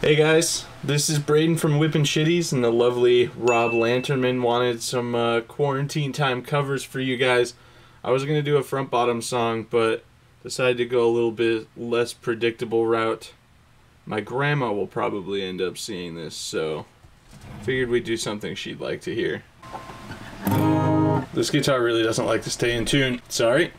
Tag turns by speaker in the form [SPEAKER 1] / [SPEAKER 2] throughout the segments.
[SPEAKER 1] Hey guys, this is Braden from Whippin' Shitties, and the lovely Rob Lanternman wanted some uh, quarantine time covers for you guys. I was gonna do a front bottom song, but decided to go a little bit less predictable route. My grandma will probably end up seeing this, so figured we'd do something she'd like to hear. This guitar really doesn't like to stay in tune. Sorry.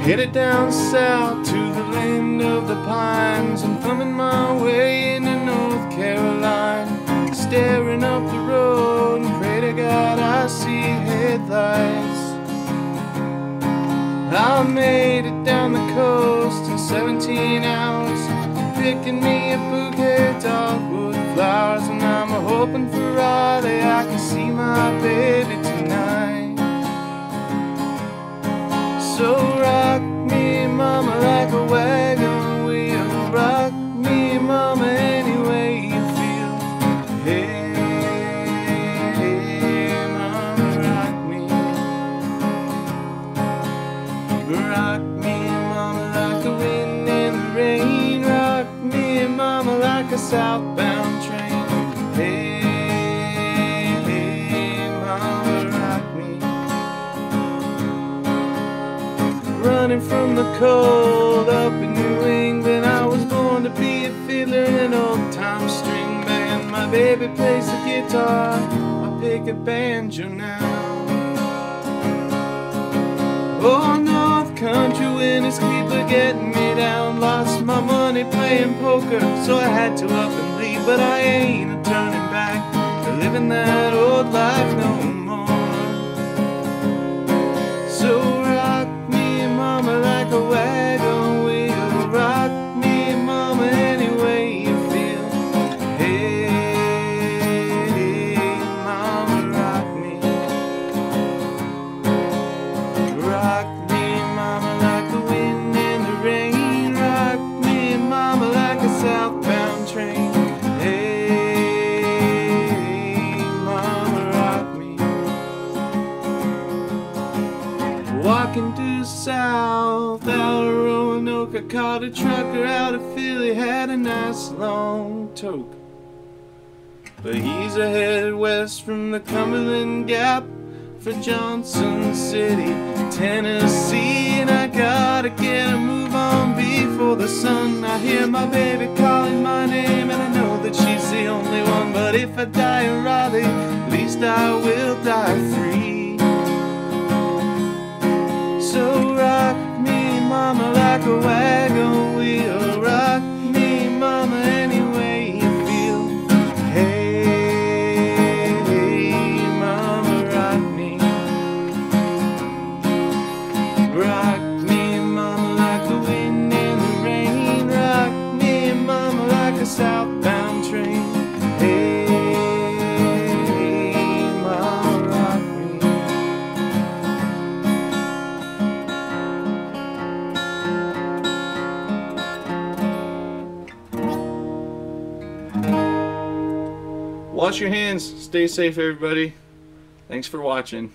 [SPEAKER 1] Headed down south to the land of the pines and thumbing my way into North Carolina. Staring up the road and pray to God I see headlights. I made it down the coast in 17 hours, picking me a bouquet of dogwood flowers, and I'm hoping for Raleigh I can see my baby southbound train. Hey, mama, rock me. Running from the cold up in New England, I was born to be a fiddler in an old time string band. My baby plays the guitar, I pick a banjo now. Oh, North Country winters keep a getting me playing poker, so I had to up and leave. But I ain't a turning back to living that old life no south out of Roanoke, I caught a trucker out of Philly, had a nice long toke. But he's ahead west from the Cumberland Gap for Johnson City, Tennessee. And I gotta get a move on before the sun. I hear my baby calling my name, and I know that she's the only one. But if I die in Raleigh, at least I will die free. So Wash your hands. Stay safe, everybody. Thanks for watching.